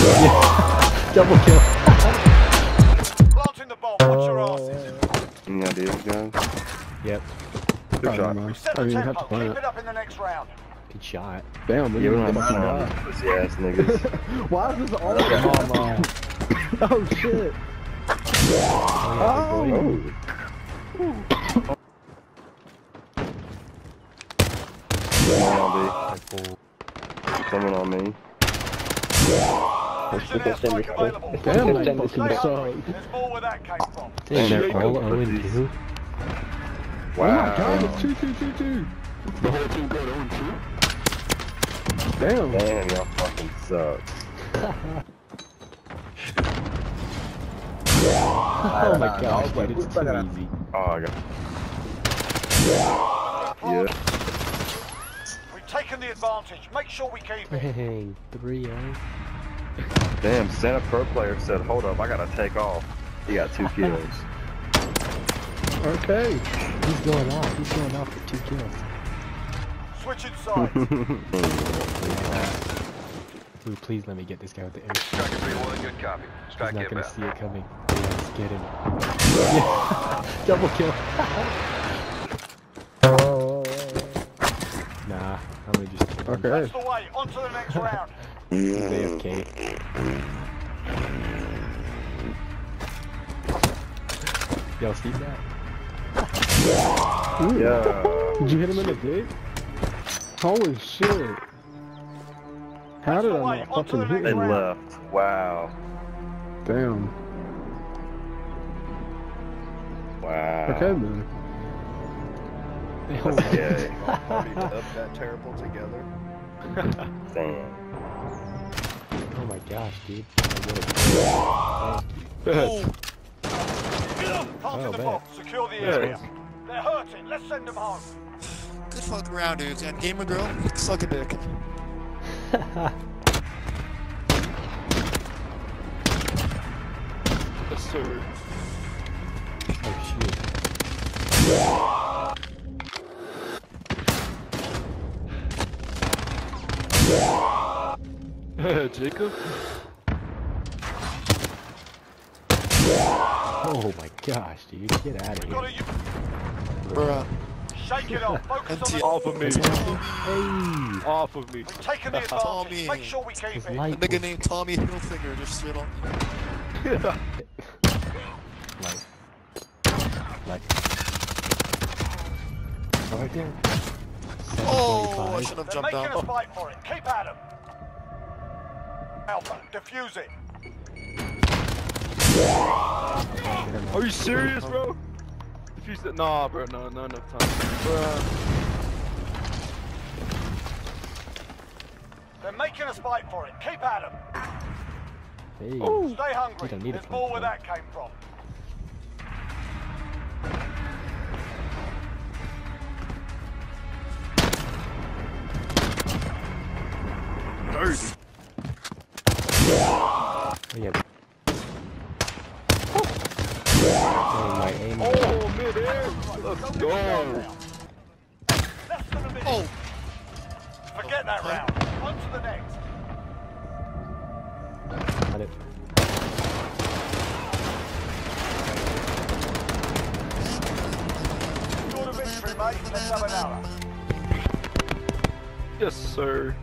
Double kill. Planting the bomb. Watch your asses. Any ideas, guys? Yep. Good Oh, shot. never I the didn't even have to plan Keep it. it up in the next round. Good shot. Damn, we You didn't have fucking time, pussy ass niggas. Why is this all Come on. Oh shit. Oh. oh. Someone on B. Someone on me. Precision airstrike available. Damn, they Stay fucking hungry. suck. There's more where that came from. Dang, they're Jacob all put 0 and these- 2. Oh my god, Wow. it's 2 2 2 2. The whole team going 0 2? Damn. Damn, y'all fucking suck. Oh my gosh, dude, it's too easy. Oh, I got. Yeah. We've taken the advantage. Make sure we keep it. Dang, 3 0. Damn, Santa Pro player said, hold up, I gotta take off. He got two kills. Okay. He's going off. He's going off for 2 kills. Switching sides. Ooh, please let me get this guy with the air. Striker 3-1, good copy. He's not gonna inbound. see it coming. Let's get him. Double kill. nah, I'm gonna just Okay. That's the way. On to the next round. AFK. Y'all see that? Ooh. Yeah. Did you hit him in the dick? Holy shit. How did I not fucking hit him? left. Wow. Damn. Wow. Okay man. Okay. up that terrible together. Damn. Oh my gosh, dude. Planting Oh, the man. bomb. Secure the area. They're hurting. Let's send them home. Good fucking round, dudes. And gamer girl, suck a dick. Yes, sir. Oh shoot. Jacob? Oh my gosh, dude. Get out of here. to Bruh. shake it off. Focus on NT the off of me. Hey! Off of me. We've taken the Tommy. Make sure we keep His it. A nigga named Tommy Hilfiger just shit on me. like... Like... Right there. Oh, I should have They're jumped making us fight for it. Keep at them. Alpha, defuse it. Are you serious, bro? If you said, nah, bro, no, not enough time. Bruh. They're making us fight for it. Keep at them. Hey. Stay hungry. Don't need a There's more where that came from. Oh, yeah. Oh, my aim. Oh, mid-air. Let's go. Less than a minute. Oh, Forget that round. On to the next. Got it. Victory, mate. Let's have another. Yes, sir.